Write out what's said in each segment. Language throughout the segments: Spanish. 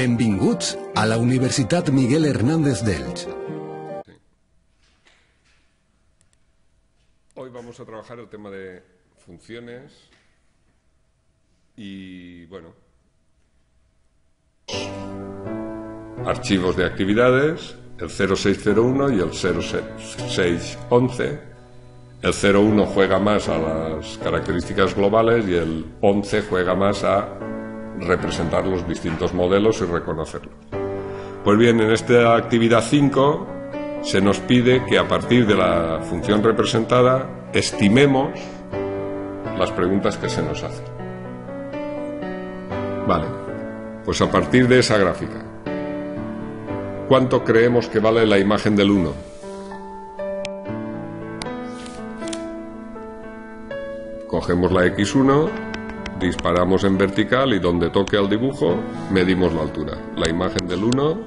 Benvinguts a la Universitat Miguel Hernández d'Elx. Hoy vamos a trabajar el tema de funciones y, bueno, archivos de actividades, el 0601 y el 0611. El 01 juega más a las características globales y el 11 juega más a representar los distintos modelos y reconocerlos. Pues bien, en esta actividad 5 se nos pide que a partir de la función representada estimemos las preguntas que se nos hacen. Vale, pues a partir de esa gráfica, ¿cuánto creemos que vale la imagen del 1? Cogemos la X1, disparamos en vertical y donde toque al dibujo medimos la altura. La imagen del 1,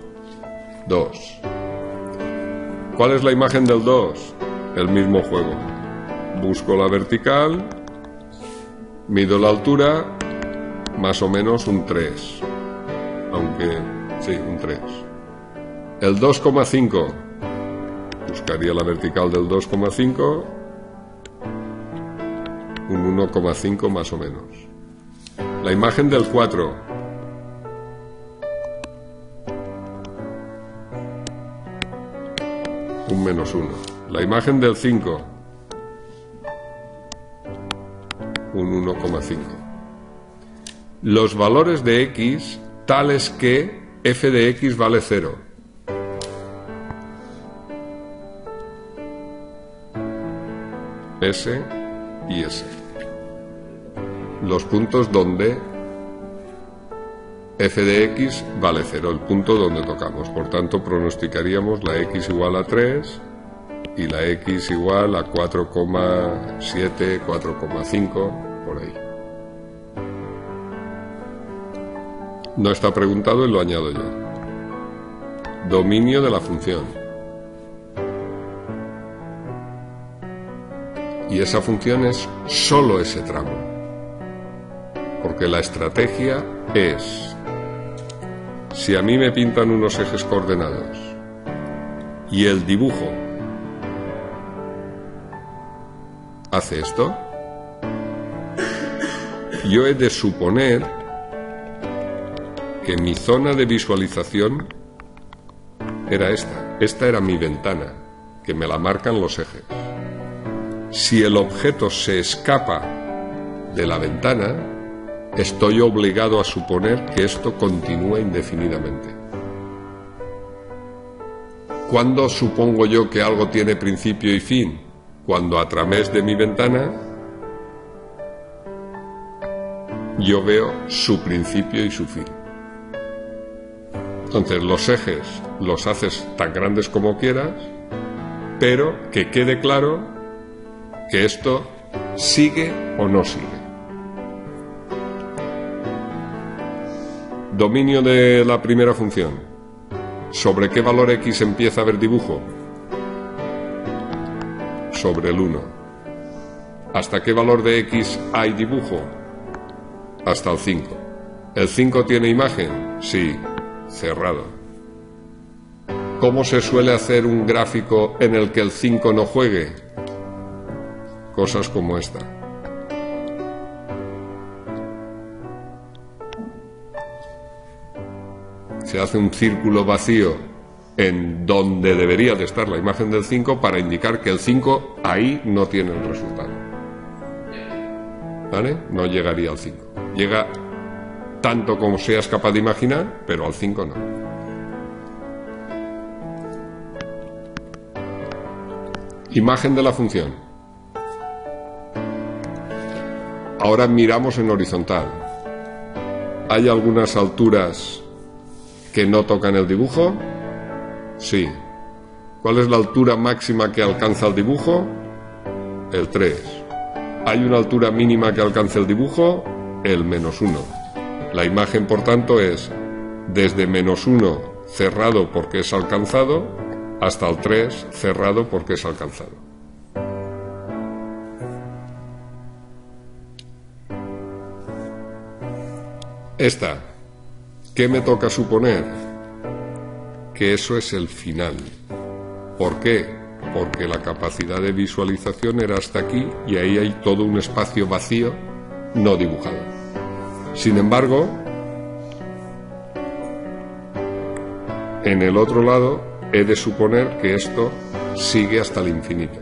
2. ¿Cuál es la imagen del 2? El mismo juego. Busco la vertical, mido la altura, más o menos un 3. Aunque, sí, un 3. El 2,5. Buscaría la vertical del 2,5. Un 1,5 más o menos. La imagen del 4. Un menos 1. La imagen del 5. Un 1,5. Los valores de x tales que f de x vale 0. S y S. Los puntos donde f de x vale 0, el punto donde tocamos. Por tanto, pronosticaríamos la x igual a 3 y la x igual a 4,7, 4,5, por ahí. No está preguntado y lo añado yo. Dominio de la función. Y esa función es solo ese tramo. Porque la estrategia es, si a mí me pintan unos ejes coordenados y el dibujo hace esto, yo he de suponer que mi zona de visualización era esta. Esta era mi ventana, que me la marcan los ejes. Si el objeto se escapa de la ventana, estoy obligado a suponer que esto continúa indefinidamente. ¿Cuándo supongo yo que algo tiene principio y fin? Cuando a través de mi ventana yo veo su principio y su fin. Entonces los ejes los haces tan grandes como quieras, pero que quede claro que esto sigue o no sigue. Dominio de la primera función. ¿Sobre qué valor x empieza a haber dibujo? Sobre el 1. ¿Hasta qué valor de x hay dibujo? Hasta el 5. ¿El 5 tiene imagen? Sí, cerrado. ¿Cómo se suele hacer un gráfico en el que el 5 no juegue? Cosas como esta. Se hace un círculo vacío en donde debería de estar la imagen del 5 para indicar que el 5 ahí no tiene el resultado. ¿Vale? No llegaría al 5. Llega tanto como seas capaz de imaginar, pero al 5 no. Imagen de la función. Ahora miramos en horizontal. ¿Hay algunas alturas que no tocan el dibujo? Sí. ¿Cuál es la altura máxima que alcanza el dibujo? El 3. ¿Hay una altura mínima que alcance el dibujo? El menos 1. La imagen, por tanto, es desde menos 1 cerrado porque es alcanzado hasta el 3 cerrado porque es alcanzado. Esta ¿Qué me toca suponer? Que eso es el final. ¿Por qué? Porque la capacidad de visualización era hasta aquí y ahí hay todo un espacio vacío no dibujado. Sin embargo, en el otro lado he de suponer que esto sigue hasta el infinito.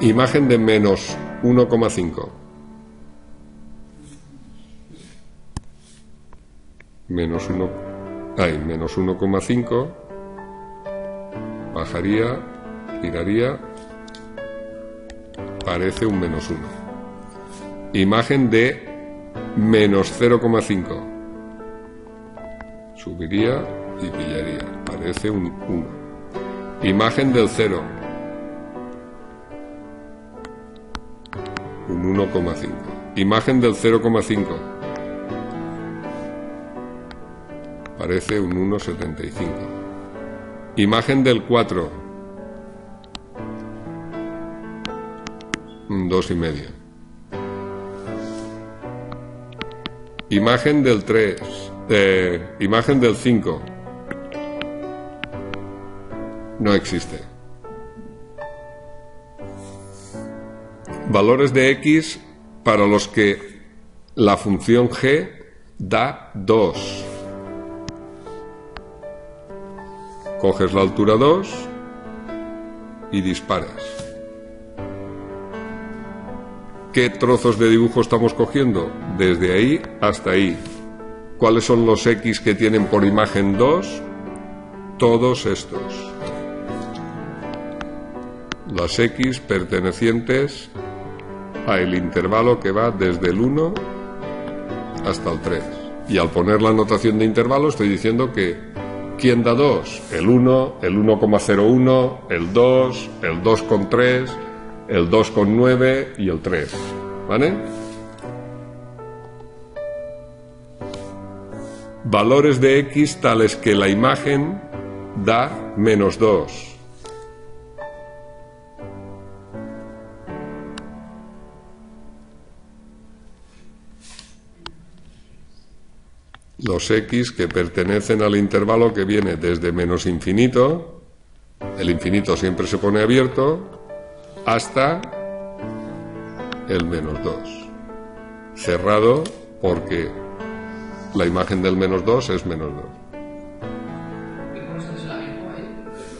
Imagen de menos 1,5. Menos 1, ay, menos 1,5. Bajaría, giraría, parece un menos 1. Imagen de menos 0,5. Subiría y pillaría, parece un 1. Imagen del 0 un 1,5. Imagen del 0,5. Parece un 1,75. Imagen del 4. Un 2,5. Imagen del 3. Eh, imagen del 5. No existe. valores de x para los que la función g da 2. Coges la altura 2 y disparas. ¿Qué trozos de dibujo estamos cogiendo? Desde ahí hasta ahí. ¿Cuáles son los X que tienen por imagen 2? Todos estos. Las X pertenecientes el intervalo que va desde el 1 hasta el 3. Y al poner la notación de intervalo estoy diciendo que ¿quién da 2? El 1, el 1,01, el 2, el 2,3, el 2,9 y el 3. ¿Vale? Valores de x tales que la imagen da menos 2 los x que pertenecen al intervalo que viene desde menos infinito, el infinito siempre se pone abierto, hasta el menos 2. Cerrado porque la imagen del menos 2 es menos 2.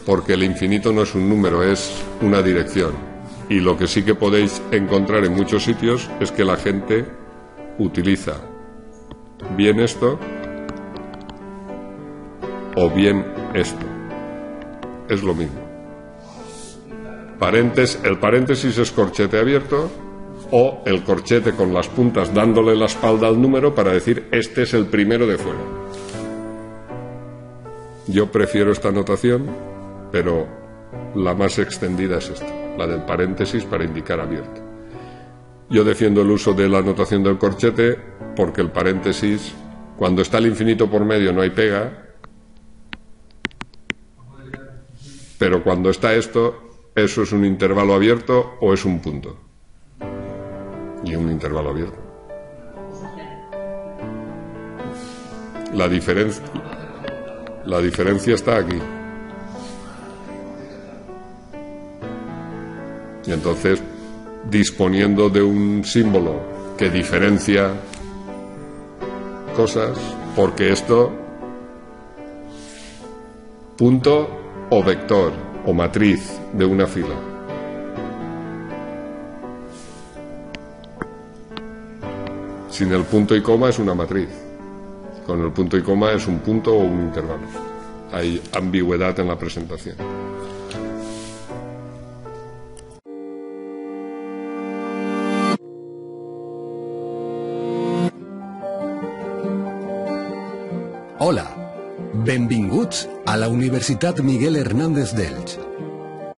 Porque el infinito no es un número, es una dirección. Y lo que sí que podéis encontrar en muchos sitios es que la gente utiliza bien esto o bien esto. Es lo mismo. el paréntesis es corchete abierto o el corchete con las puntas dándole la espalda al número para decir este es el primero de fuera. Yo prefiero esta notación, pero la más extendida es esta, la del paréntesis para indicar abierto. Yo defiendo el uso de la notación del corchete porque el paréntesis, cuando está el infinito por medio no hay pega, pero cuando está esto, ¿eso es un intervalo abierto o es un punto? Y un intervalo abierto. La diferencia, la diferencia está aquí. Y entonces, disponiendo de un símbolo que diferencia cosas, porque esto, punto o vector o matriz de una fila. Sin el punto y coma es una matriz. Con el punto y coma es un punto o un intervalo. Hay ambigüedad en la presentación. A la Universitat Miguel Hernández d'Elx.